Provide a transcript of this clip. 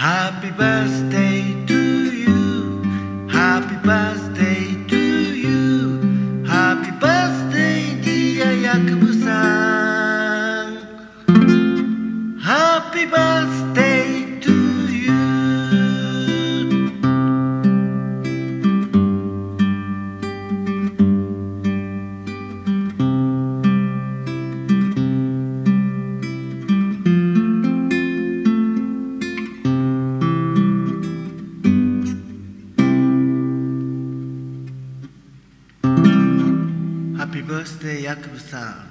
Happy birthday to you. Happy birthday to you. Happy birthday, dear Jakub san. Happy birthday. ハッピーバースデーヤクブさん